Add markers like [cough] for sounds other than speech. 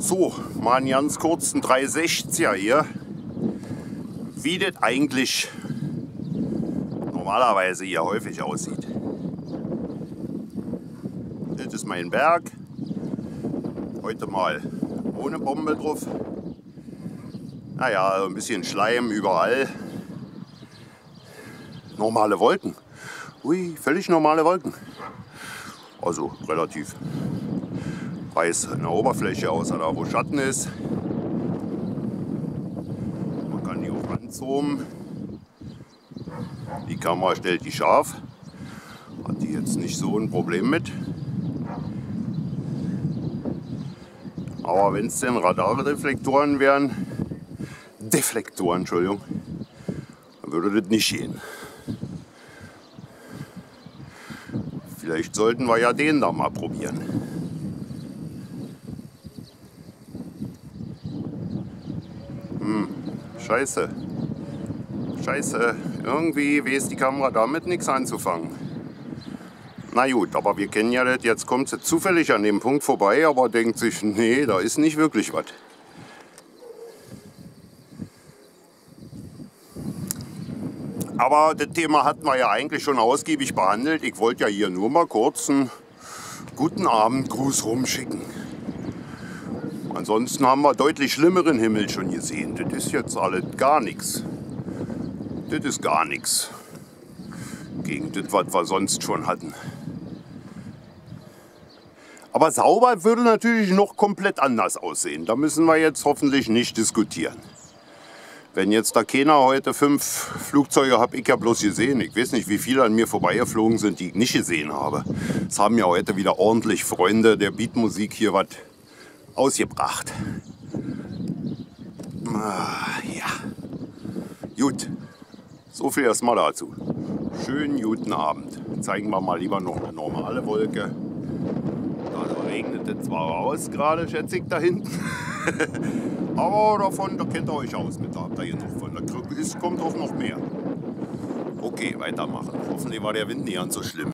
So, mal einen ganz kurzen 360er hier. Wie das eigentlich normalerweise hier häufig aussieht. Das ist mein Berg. Heute mal ohne Bombe drauf. Naja, ein bisschen Schleim überall. Normale Wolken. Ui, völlig normale Wolken. Also relativ weiß eine Oberfläche, außer da wo Schatten ist. Man kann die auch ranzoomen. Die Kamera stellt die scharf. Hat die jetzt nicht so ein Problem mit. Aber wenn es denn Radarreflektoren wären, Deflektoren, Entschuldigung, dann würde das nicht gehen. Vielleicht sollten wir ja den da mal probieren. Scheiße. Scheiße. Irgendwie weiß die Kamera damit nichts anzufangen. Na gut, aber wir kennen ja das. Jetzt kommt sie zufällig an dem Punkt vorbei, aber denkt sich, nee, da ist nicht wirklich was. Aber das Thema hatten wir ja eigentlich schon ausgiebig behandelt. Ich wollte ja hier nur mal kurz einen guten Abendgruß rumschicken. Ansonsten haben wir deutlich schlimmeren Himmel schon gesehen. Das ist jetzt alles gar nichts. Das ist gar nichts gegen das, was wir sonst schon hatten. Aber sauber würde natürlich noch komplett anders aussehen. Da müssen wir jetzt hoffentlich nicht diskutieren. Wenn jetzt da keiner heute fünf Flugzeuge habe ich ja bloß gesehen. Ich weiß nicht, wie viele an mir vorbeigeflogen sind, die ich nicht gesehen habe. Es haben ja heute wieder ordentlich Freunde der Beatmusik hier was ausgebracht. Ah, ja. Gut. So viel erstmal dazu. Schönen guten Abend. Zeigen wir mal lieber noch eine normale Wolke. Da regnet es zwar aus gerade, schätze ich, da hinten. [laughs] Aber davon, da kennt ihr euch aus mit, da habt ihr genug von. Da ist, kommt auch noch mehr. Okay, weitermachen. Hoffentlich war der Wind nicht ganz so schlimm.